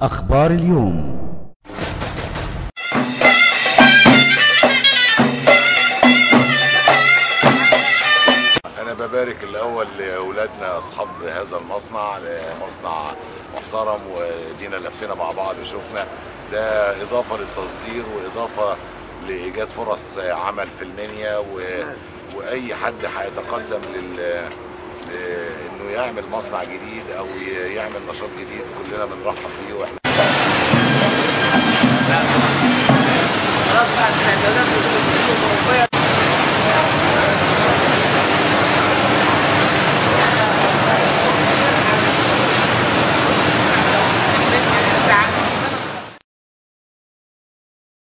أخبار اليوم. أنا ببارك الأول لأولادنا أصحاب هذا المصنع مصنع محترم ودينا لفينا مع بعض وشفنا. ده إضافة للتصدير وإضافة لإيجاد فرص عمل في المنيا و... وأي حد هيتقدم لل يعمل مصنع جديد ي- يعمل نشاط جديد كلنا بنرحب بيه وإحنا خلاص بقى إحنا